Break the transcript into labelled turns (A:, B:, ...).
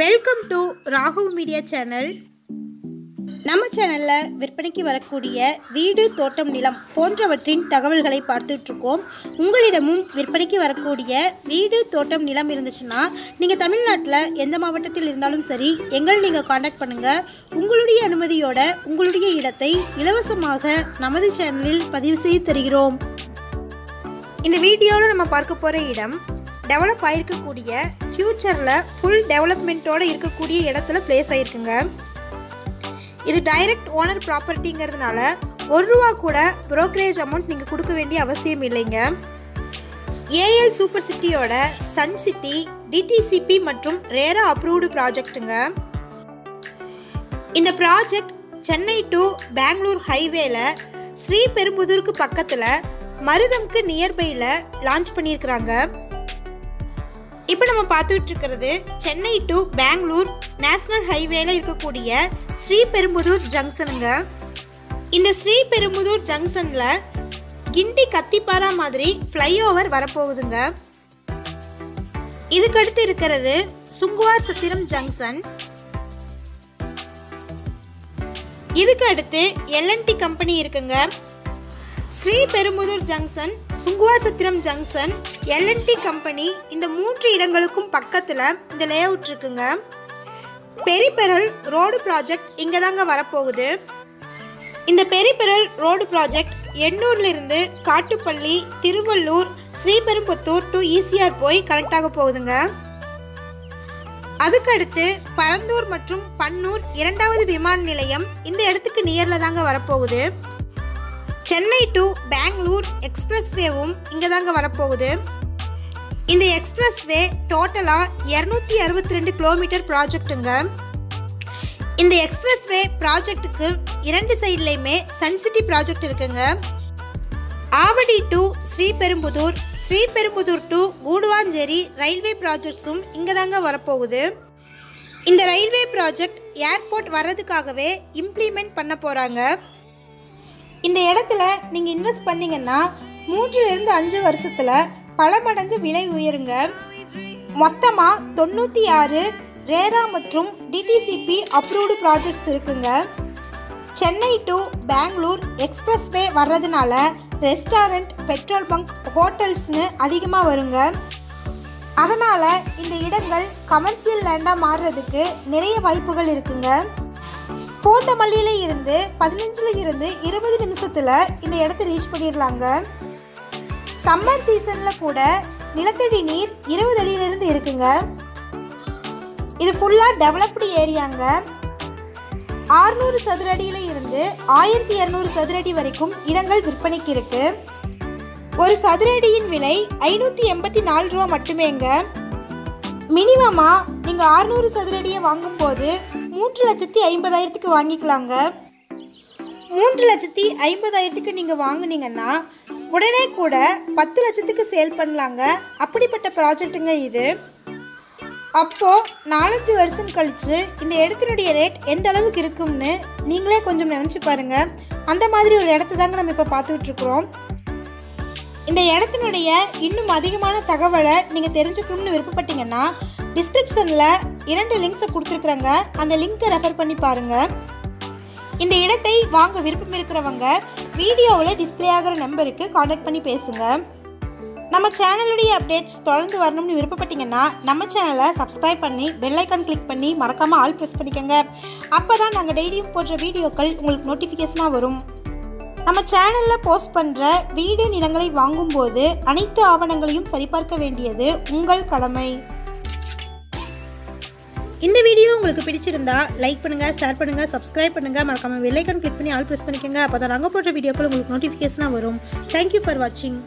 A: Welcome to ராகுல் media channel நம்ம சேனலில் விற்பனைக்கு வரக்கூடிய வீடு தோட்டம் நிலம் போன்றவற்றின் தகவல்களை பார்த்துட்ருக்கோம். உங்களிடமும் விற்பனைக்கு வரக்கூடிய வீடு தோட்டம் நிலம் இருந்துச்சுன்னா நீங்கள் தமிழ்நாட்டில் எந்த மாவட்டத்தில் இருந்தாலும் சரி எங்களை நீங்கள் காண்டாக்ட் பண்ணுங்கள் உங்களுடைய அனுமதியோட உங்களுடைய இடத்தை இலவசமாக நமது சேனலில் பதிவு செய்து தருகிறோம். இந்த வீடியோவில் நம்ம பார்க்க போகிற இடம் டெவலப் ஆகிருக்கக்கூடிய ஃப்யூச்சரில் ஃபுல் டெவலப்மெண்ட்டோடு இருக்கக்கூடிய இடத்துல பிளேஸ் ஆகிருக்குங்க இது டைரக்ட் ஓனர் ப்ராப்பர்ட்டிங்கிறதுனால ஒரு ரூபா கூட ப்ரோக்கரேஜ் அமௌண்ட் நீங்கள் கொடுக்க வேண்டிய அவசியம் இல்லைங்க. ஏஎல் சூப்பர் சிட்டியோட சன் சிட்டி டிடிசிபி மற்றும் ரேரா அப்ரூவ்டு ப்ராஜெக்ட்டுங்க இந்த ப்ராஜெக்ட் சென்னை டு பெங்களூர் ஹைவேல ஸ்ரீபெரும்புதூருக்கு பக்கத்தில் மருதம்க்கு நியர்பையில் லான்ச் பண்ணியிருக்கிறாங்க. இப்போ நம்ம பார்த்துட்டு இருக்கிறது சென்னை டு பெங்களூர் நேஷனல் ஹைவேல இருக்கக்கூடிய ஸ்ரீபெரும்புதூர் ஜங்ஷனுங்க இந்த ஸ்ரீபெரும்புதூர் ஜங்ஷனில் கிண்டி கத்திப்பாரா மாதிரி ஃப்ளைஓவர் வரப்போகுதுங்க. இதுக்கடுத்து இருக்கிறது சுங்குவார் சத்திரம் ஜங்ஷன் இதுக்கு அடுத்து எல்என்டி கம்பெனி இருக்குங்க. Sriperumbudur junction Sunguvarchatram junction LNT company இந்த மூன்று இடங்களுக்கும் பக்கத்தில் இந்த லே அவுட் இருக்குங்க. பெரிபெரல் ரோடு ப்ராஜெக்ட் இங்கே தாங்க வரப்போகுது. இந்த பெரிபெரல் ரோடு ப்ராஜெக்ட் எண்ணூர்லேருந்து காட்டுப்பள்ளி திருவள்ளூர் ஸ்ரீபெரும்புத்தூர் டு ஈசிஆர் போய் கனெக்ட் ஆக போகுதுங்க. அதுக்கடுத்து பரந்தூர் மற்றும் பன்னூர் இரண்டாவது விமான நிலையம் இந்த இடத்துக்கு நியரில் தாங்க வரப்போகுது. சென்னை டு பெங்களூர் எக்ஸ்பிரஸ்வேவும் இங்கே தாங்க வரப்போகுது. இந்த எக்ஸ்பிரஸ்வே டோட்டலாக இரநூத்தி அறுபத்தி ரெண்டு கிலோமீட்டர் ப்ராஜெக்ட்டுங்க இந்த எக்ஸ்பிரஸ்வே ப்ராஜெக்ட்டுக்கு இரண்டு சைட்லேயுமே சன்சிட்டி ப்ராஜெக்ட் இருக்குங்க. Avadi to Sriperumbudur Sriperumbudur to Guduvancheri railway ப்ராஜெக்ட்ஸும் இங்கே தாங்க வரப்போகுது. இந்த ரயில்வே ப்ராஜெக்ட் ஏர்போர்ட் வர்றதுக்காகவே இம்ப்ளிமெண்ட் பண்ண போகிறாங்க இந்த இடத்துல நீங்கள் இன்வெஸ்ட் பண்ணீங்கன்னா மூன்றிலிருந்து அஞ்சு வருஷத்தில் பல மடங்கு விலை உயருங்க. மொத்தமாக தொண்ணூற்றி ஆறு ரேரா மற்றும் டிடிசிபி அப்ரூவ்டு ப்ராஜெக்ட்ஸ் இருக்குங்க. சென்னை டு பெங்களூர் எக்ஸ்பிரஸ்வே வர்றதுனால ரெஸ்டாரண்ட் பெட்ரோல் பங்க் ஹோட்டல்ஸ்னு அதிகமாக வருங்க. அதனால் இந்த இடங்கள் கமர்ஷியல் லேண்டாக மாறுறதுக்கு நிறைய வாய்ப்புகள் இருக்குங்க. பூந்தமல்லியில இருந்து பதினஞ்சுல இருந்து இருபது நிமிஷத்தில் இந்த இடத்த ரீச் பண்ணிடலாங்க. சம்மர் சீசனில் கூட நிலத்தடி நீர் இருபது அடியிலிருந்து இருக்குங்க. இது ஃபுல்லாக டெவலப்டு ஏரியாங்க ஆறுநூறு சதுர அடியில் இருந்து ஆயிரத்தி இரநூறு சதுர அடி வரைக்கும் இடங்கள் விற்பனைக்கு இருக்கு. ஒரு சதுர அடியின் விலை ஐநூற்றி எண்பத்தி நாலு ரூபா மட்டுமேங்க. மினிமமாக நீங்கள் ஆறுநூறு சதுர அடியை வாங்கும்போது மூன்று லட்சத்தி ஐம்பதாயிரத்துக்கு வாங்கிக்கலாங்க. மூன்று லட்சத்தி ஐம்பதாயிரத்துக்கு நீங்கள் வாங்குனீங்கன்னா உடனே கூட பத்து லட்சத்துக்கு சேல் பண்ணலாங்க. அப்படிப்பட்ட ப்ராஜெக்ட்டுங்க இது. அப்போது நாலஞ்சு வருஷம் கழித்து இந்த இடத்தினுடைய ரேட் எந்த அளவுக்கு இருக்கும்னு நீங்களே கொஞ்சம் நினச்சி பாருங்கள் அந்த மாதிரி ஒரு இடத்த தாங்க நம்ம இப்போ பார்த்துக்கிட்ருக்குறோம் இந்த இடத்தினுடைய இன்னும் அதிகமான தகவலை நீங்கள் தெரிஞ்சுக்கணும்னு விருப்பப்பட்டீங்கன்னா டிஸ்கிரிப்ஷனில் இரண்டு லிங்க்ஸை கொடுத்துருக்குறேங்க. அந்த லிங்க்கை ரெஃபர் பண்ணி பாருங்கள் இந்த இடத்தை வாங்க விருப்பம் இருக்கிறவங்க வீடியோவில் டிஸ்ப்ளே ஆகிற நம்பருக்கு காண்டாக்ட் பண்ணி பேசுங்க. நம்ம சேனலுடைய அப்டேட்ஸ் தொடர்ந்து வரணும்னு விருப்பப்பட்டீங்கன்னா நம்ம சேனலை சப்ஸ்கிரைப் பண்ணி பெல்லைக்கான் கிளிக் பண்ணி மறக்காமல் ஆல் ப்ரெஸ் பண்ணிக்கோங்க. அப்போ தான் நாங்கள் டெய்லியும் போடுற வீடியோக்கள் உங்களுக்கு நோட்டிஃபிகேஷனாக வரும். நம்ம சேனலில் போஸ்ட் பண்ணுற வீடு நிலங்களை வாங்கும்போது அனைத்து ஆவணங்களையும் சரிபார்க்க வேண்டியது உங்கள் கடமை. இந்த வீடியோ உங்களுக்கு பிடிச்சிருந்தா லைக் பண்ணுங்கள் ஷேர் பண்ணுங்கள் சப்ஸ்கிரைப் பண்ணுங்கள் மறக்காம வெள்ளைக்கன் கிளிக் பண்ணி ஆல் ப்ரெஸ் பண்ணிக்கோங்க. அப்போ தான் நாங்கள் போடுற வீடியோக்கள் உங்களுக்கு நோட்டிஃபிகேஷனாக வரும். தேங்க்யூ ஃபார் வாட்சிங்